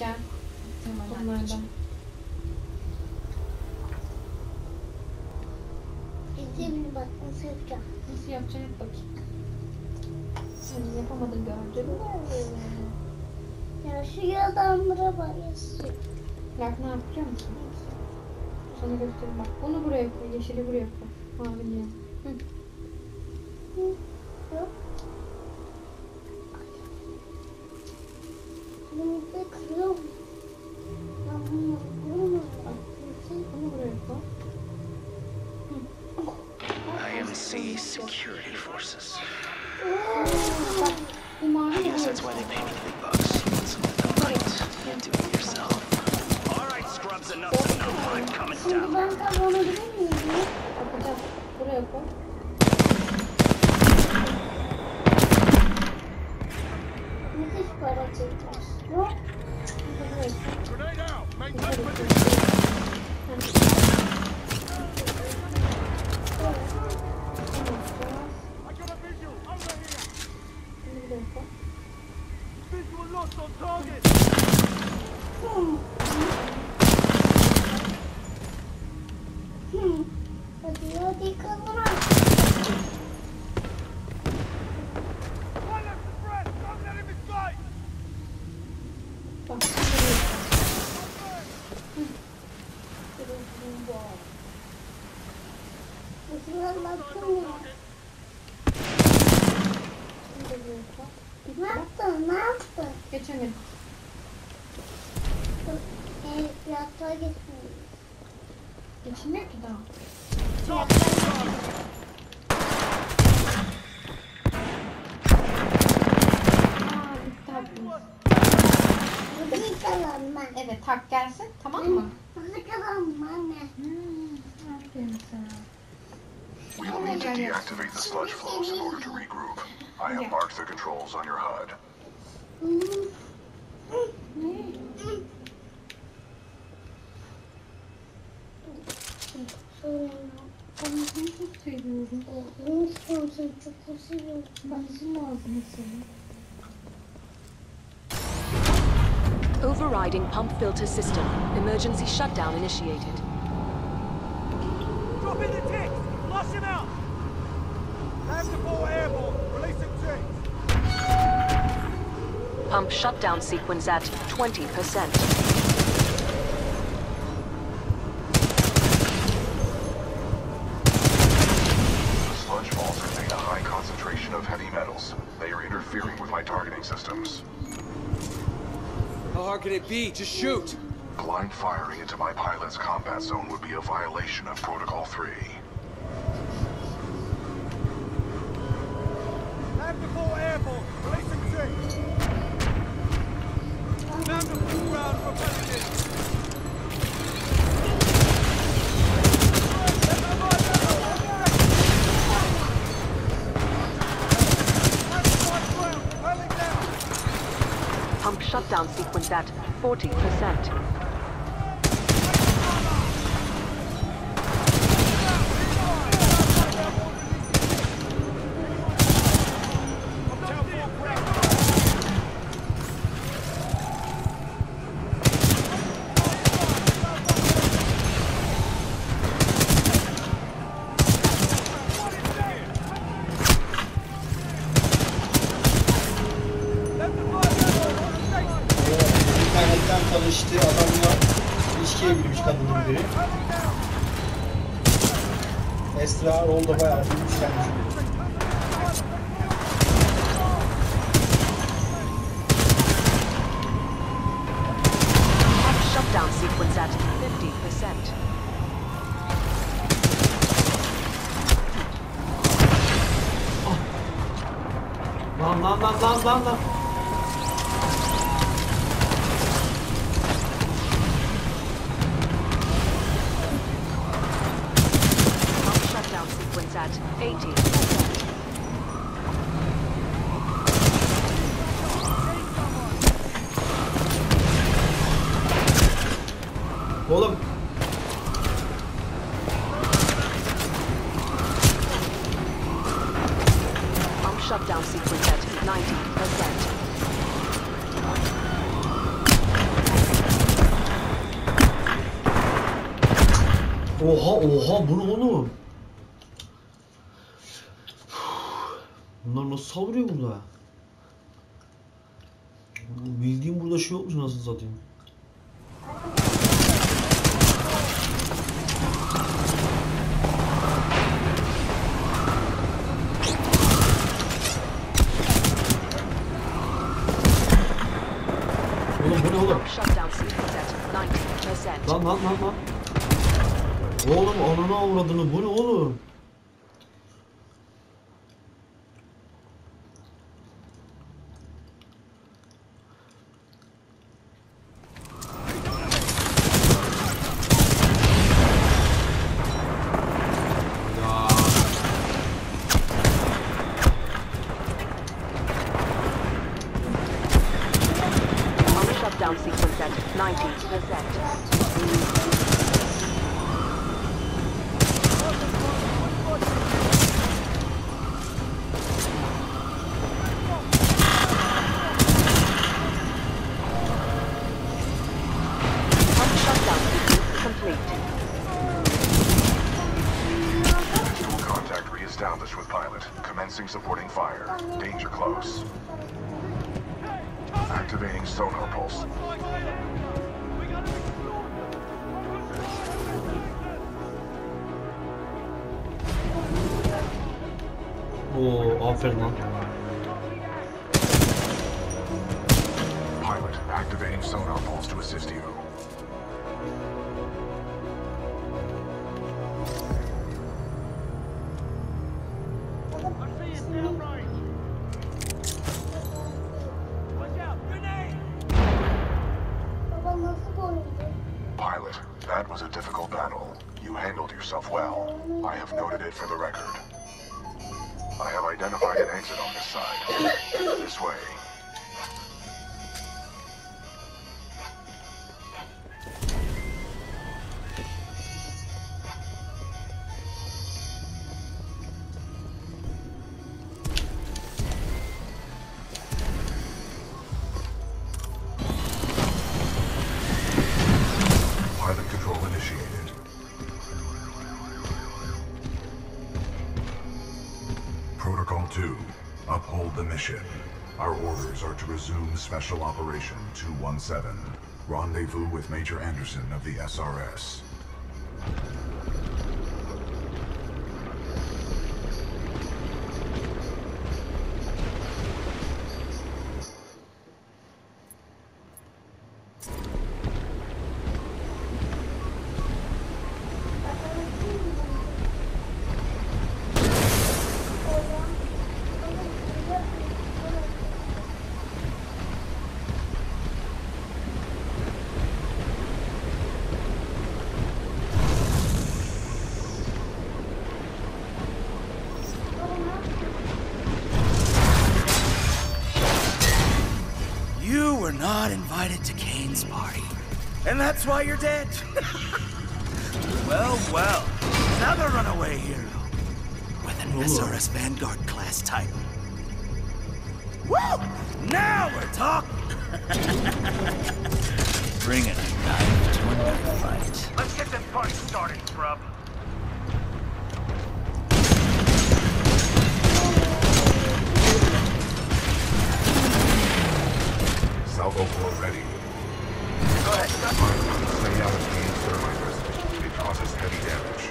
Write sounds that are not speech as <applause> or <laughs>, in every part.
Gel. Tamam Bunlardan. İzleyebilir bak nasıl yapacağım. Nasıl yapacaksın hep bakayım. Sen yapamadın gördün mü? Ya şu adamlara bak ya. Bak ne yapacağım musun? Sana göstereyim bak. Bunu buraya koy. Yeşili buraya koy. Maviliye. Hı. Yok. IMC Security Forces. I guess that's why they pay me big bucks. You want something done right, do it yourself. All right, scrubs, enough's enough. I'm coming down. ben kazanabilir Grenade out! Make deactivate the sludge flows in order to regroup. I have marked the controls on your HUD. Ne? Sonra Ben seni çok seviyorum. bunu istiyorum seni çok da seviyorum. Benzin lazım senin. Overriding pump filter system. Emergency shutdown initiated. Drop in the ticks! Flush him out! Pump shutdown sequence at 20%. The sludge falls contain a high concentration of heavy metals. They are interfering with my targeting systems. How hard could it be? Just shoot! Blind firing into my pilot's combat zone would be a violation of Protocol 3. Pump shutdown sequence at 40%. Yükselmiş. Pump shutdown sequence at 50%. Lan lan lan lan lan lan. Oha oha bu ne oğlum? Bunlar nasıl saldırıyor burada? Bildiğim burada şey yokmuş nasıl satayım. Oğlum bu ne oğlum? Shutdown sequence at 90%. Lan lan lan lan. Oğlum anana avradını bu ne oğlum? Pulse. Oo aferin lan. Mission. Our orders are to resume Special Operation 217. Rendezvous with Major Anderson of the SRS. You were not invited to Kane's party. And that's why you're dead. <laughs> well, well. Another runaway hero. With an SRS Vanguard class Titan. Woo! Now we're talking! <laughs> Bringing a knife to another fight. Let's get this party started, scrub. Salvo flow ready. Go ahead, Stay out of Kane's thermite. It causes heavy damage.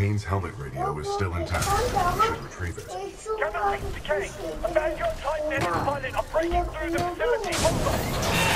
Kane's helmet radio is still intact. We should retrieve it. Captain, to Kane. Abandon your tight net pilot. I'm breaking through the facility. Hold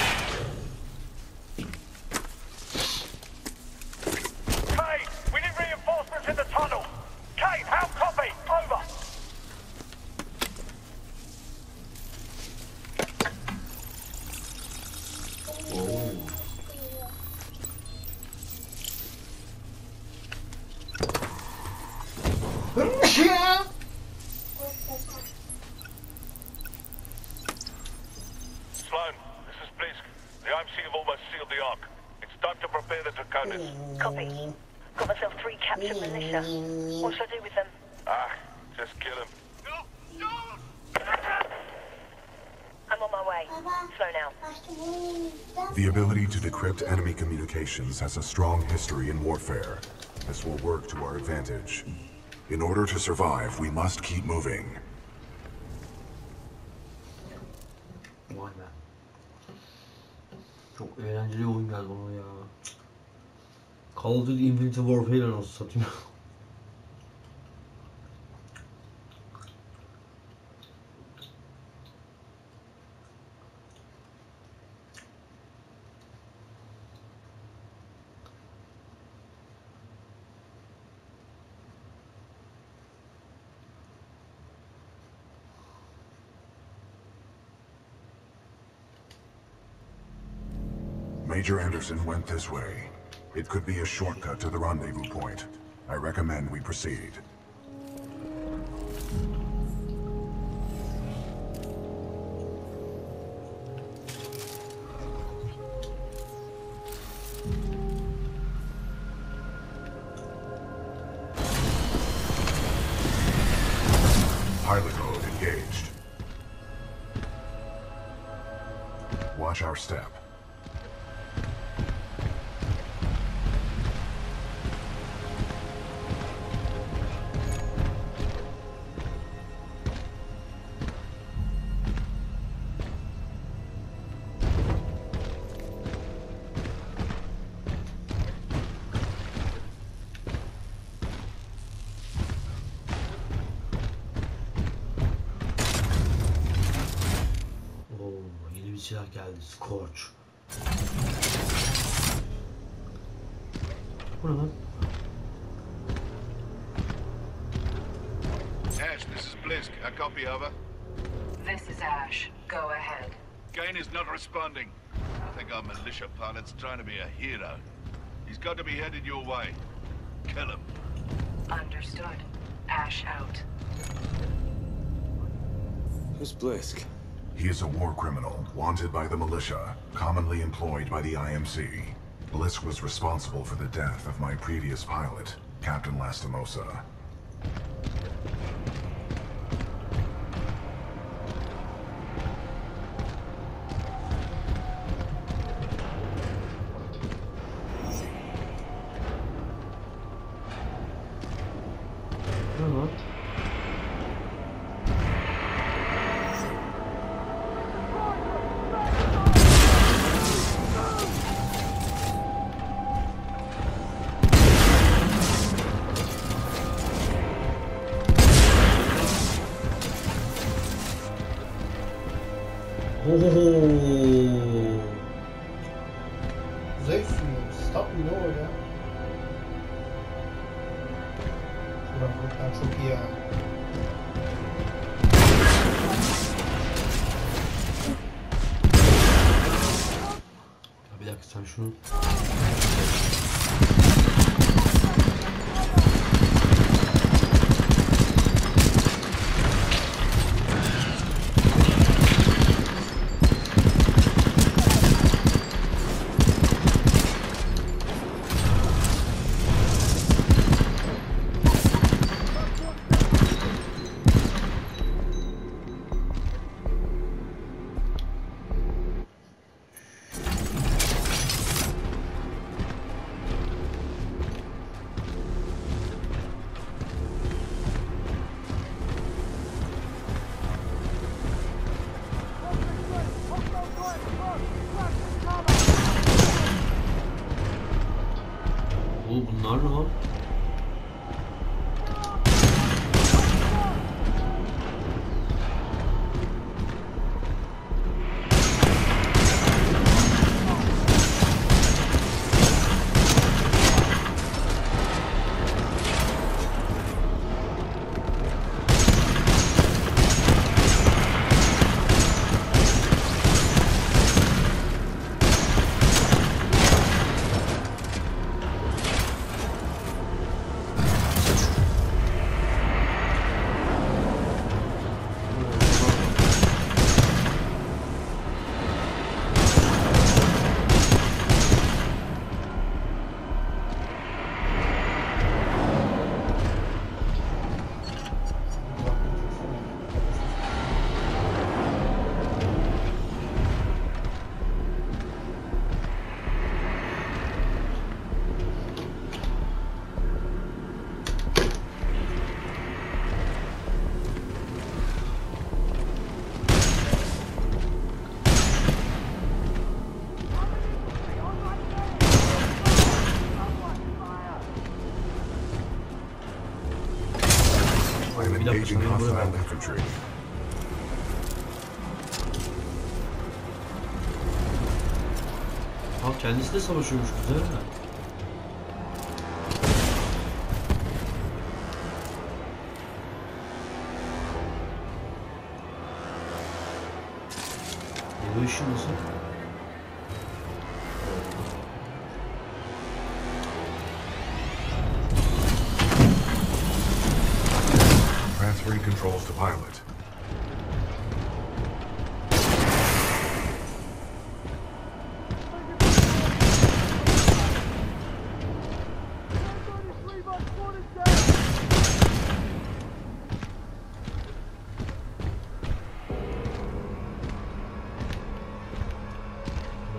communications has a strong history in warfare. This will work to our advantage. In order to survive, we must keep moving. Vay be. Çok eğlenceli oyun geldi bana ya. Call of Duty Infinity Warfare nasıl satayım? Major Anderson went this way. It could be a shortcut to the rendezvous point. I recommend we proceed. Pilot mode engaged. Watch our step. Geldi. Scorch. Bu ne lan? Ash, this is Blisk. A copy over. This is Ash. Go ahead. Kane is not responding. I think our militia pilot's trying to be a hero. He's got to be headed your way. Kill him. Understood. Ash out. Who's Blisk? He is a war criminal, wanted by the militia, commonly employed by the IMC. Blisk was responsible for the death of my previous pilot, Captain Lastimosa. Ya. Bir dakika sen şunu... engaging hostile infantry. Ha kendisi de savaşıyormuş güzel mi? E, bu işin nasıl?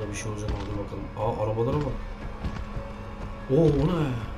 bir şey olacak mı? Bakalım. Aa arabalara bak. Oo o ne?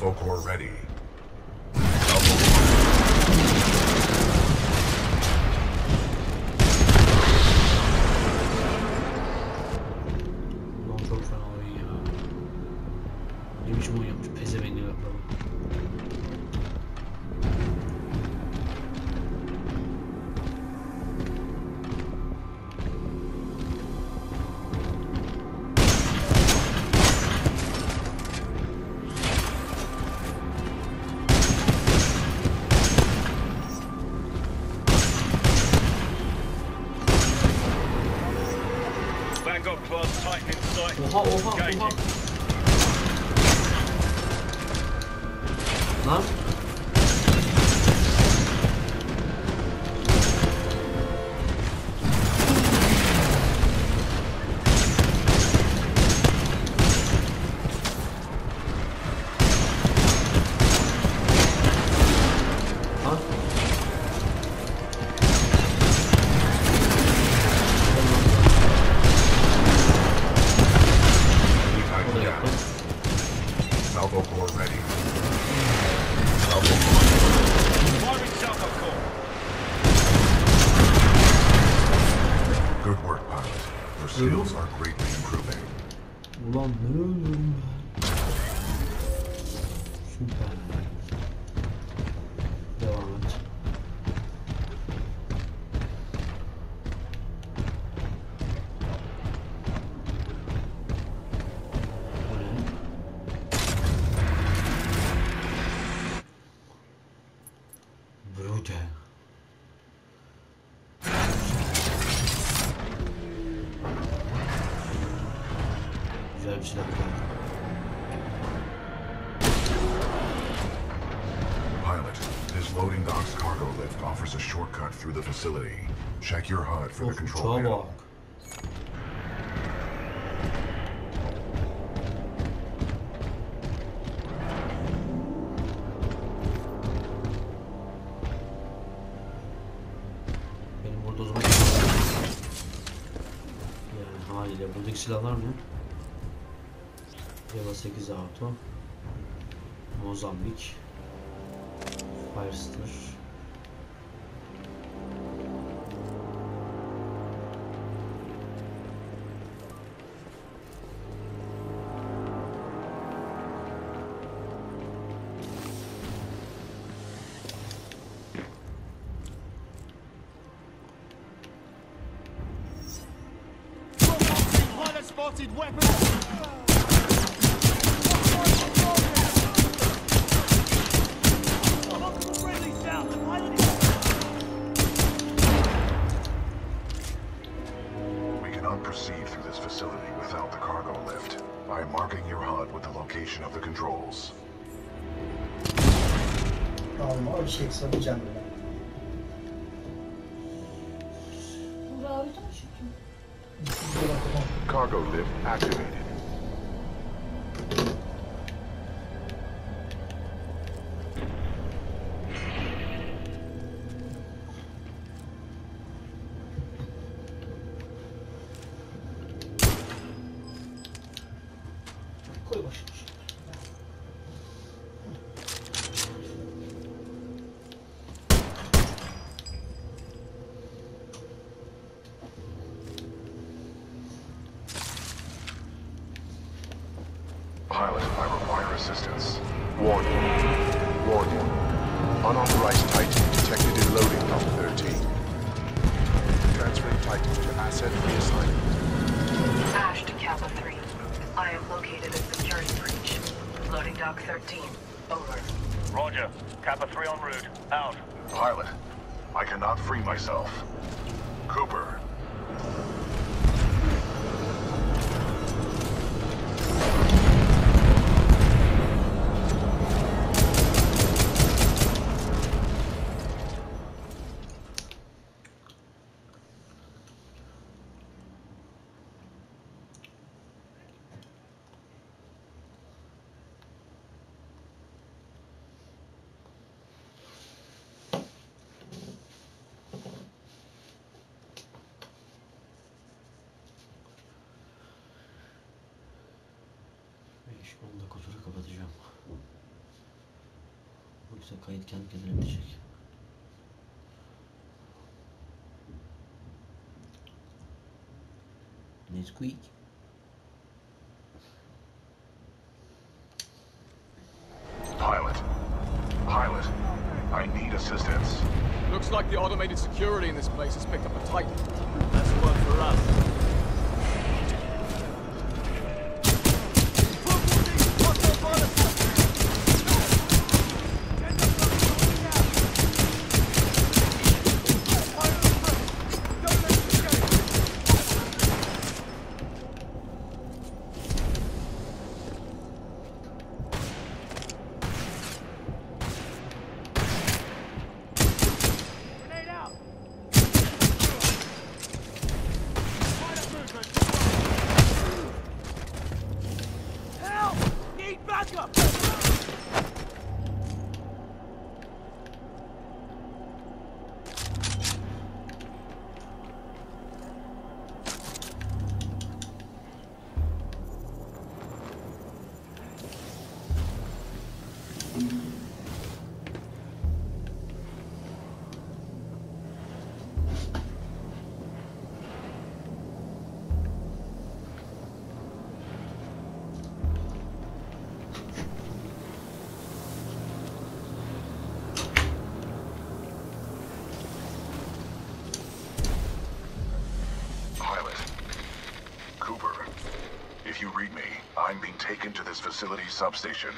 Salvo Core ready. Güzel bir geldi. Pilot, this loading dock's cargo lift offers a shortcut through the facility. Check your HUD for the Of control uçağa panel. Benim burada o zaman yani haliyle buradaki silahlar ne? Yava 8 auto Mozambik Firester spotted weapons. Proceed through this facility without the cargo lift. I am marking your HUD with the location of the controls. Alma bir şey sanacağım ben. Burada harita mı çıkıyor? Bir bakalım. Cargo lift activated. Pilot, I require assistance. Warning. Warning. Unauthorized Titan detected in loading dock 13. Transferring Titan to asset reassignment. Ash to Kappa 3. I am located at security breach. Loading dock 13. Over. Roger. Kappa 3 en route. Out. Pilot, I cannot free myself. Cooper, Yoksa kayıt kendi kendine bitecek. Nesquik. pilot. Pilot, I need assistance. Looks like the automated security in this place has picked up a Titan. That's work for us. Beacon to this facility substation.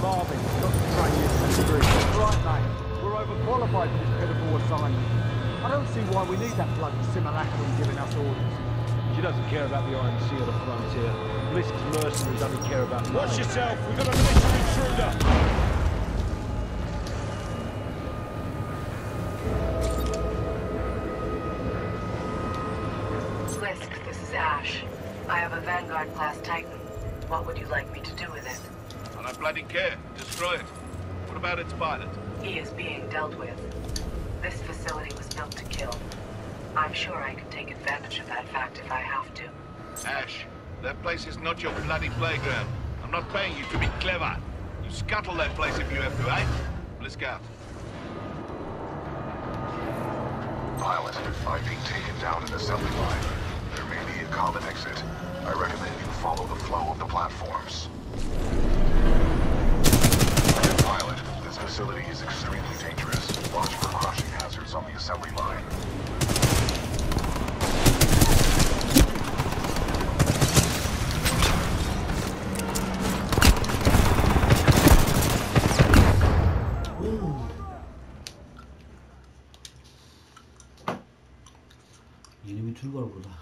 Marvin. He's got to train you to the street. Right, mate. We're overqualified for this pitiful assignment. I don't see why we need that bloody simulacrum giving us orders. She doesn't care about the IMC or the frontier. Blisk's mercenaries only care about money. Watch yourself, we've got a militia intruder. Care. Destroy it. What about its pilot? He is being dealt with. This facility was built to kill. I'm sure I can take advantage of that fact if I have to. Ash, that place is not your bloody playground. I'm not paying you to be clever. You scuttle that place if you have to, eh? Blisk out. Pilot, I'm being taken down an assembly line. There may be a common exit. I recommend you follow the flow of the platforms. Facility is extremely dangerous. Watch for crushing hazards on the assembly line. Yeni bir tür var burada.